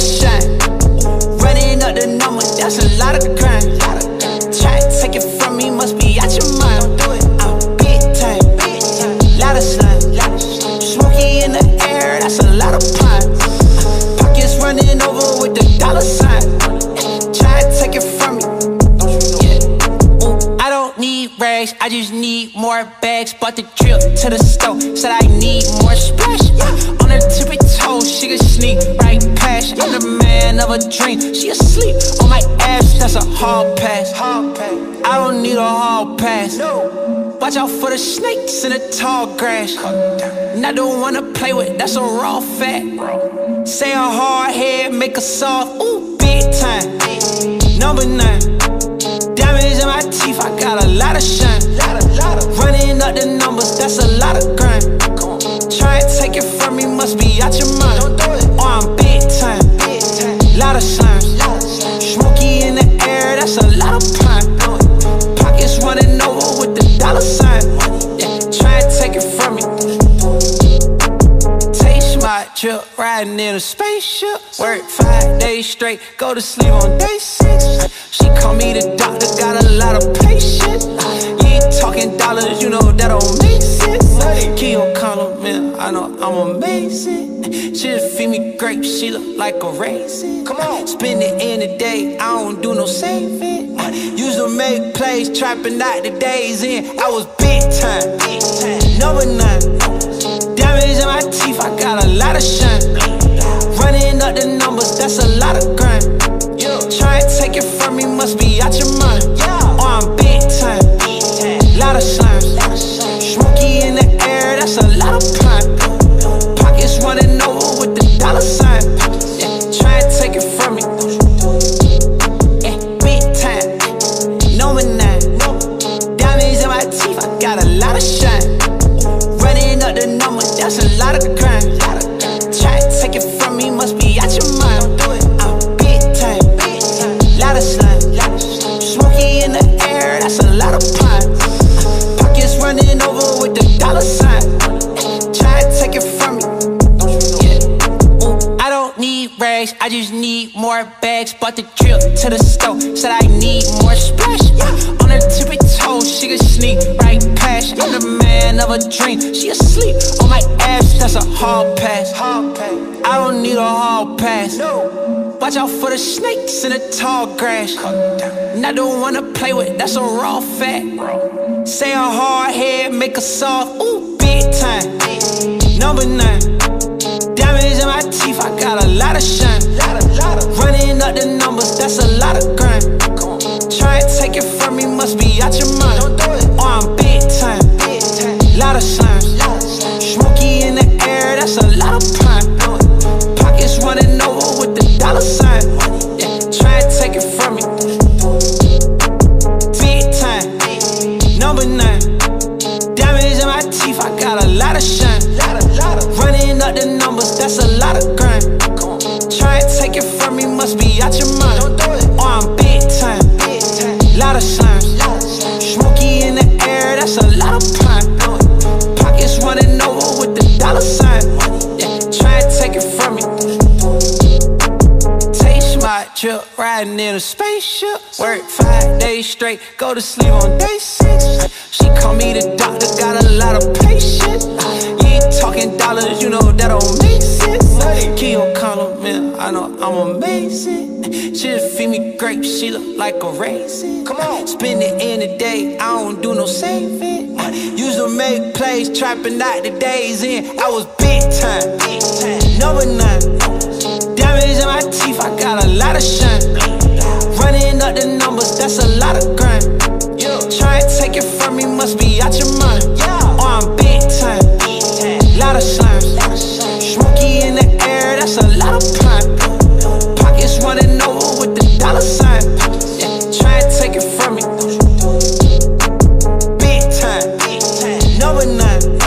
shine. Running up the numbers, that's a lot of crime. Try to take it from me, must be out your mind. Do it out big time. Lot of slime, smoky in the air, that's a lot of pine. Pockets running over with the dollar sign. Try to take it from me. Yeah. Ooh, I don't need rags, I just need more bags. Bought the trip to the store, said I need more splash. Yeah. On the tip toes, she can sneak right past. I'm the man of a dream, she asleep on my ass. That's a hard pass. I don't need a hard pass. Watch out for the snakes in the tall grass. And I don't wanna play with, that's a raw fact. Say a hard head, make a soft, ooh, big time. Number nine. Diamonds in my teeth, I got a lot of shine. Running up the numbers, that's a lot of crime. Try to take it from me, must be out your mind. Oh, I'm big time. Lot of slimes. Smoky in the air, that's a lot of pine. Pockets running over with the dollar sign. Yeah, try to take it from me. Taste my trip, riding in a spaceship. Work five days straight, go to sleep on day six. She call me the doctor, got a lot of patience. Man, I know I'm amazing. She just feed me grapes, she look like a raisin. Come on, spend it in the day, I don't do no saving. Used to make plays, trapping out the days in. I was big time, number nine. Diamonds in my teeth, I got a lot of shine. Running up the numbers, that's a lot of crime. Lot of pine. Pockets running over with the dollar sign. Try to take it from me. Yeah. Ooh, I don't need rags, I just need more bags. Bought the trip to the store, said I need more splash. On her tippy toes, she can sneak right past. I'm the man of a dream, she asleep on my ass. That's a hall pass. I don't need a hall pass. Watch out for the snakes in the tall grass. And I don't wanna play with, that's a raw fact. Say a hard head, make a soft, ooh, big time. Number nine. Diamonds in my teeth, I got a lot of shine. Running up the numbers, that's a lot of crime. Try to take it from me, must be out your mind. Riding in a spaceship. Work five days straight, go to sleep on day six. She call me the doctor, got a lot of patience. You ain't talking dollars, you know that don't make sense. Keep on calling, man, I know I'm amazing. She just feed me grapes, she look like a raisin. Come on, spend it in the day, I don't do no saving. Used to make plays, trapping out the days in. I was big time, number nine. Diamonds in my teeth, I tonight.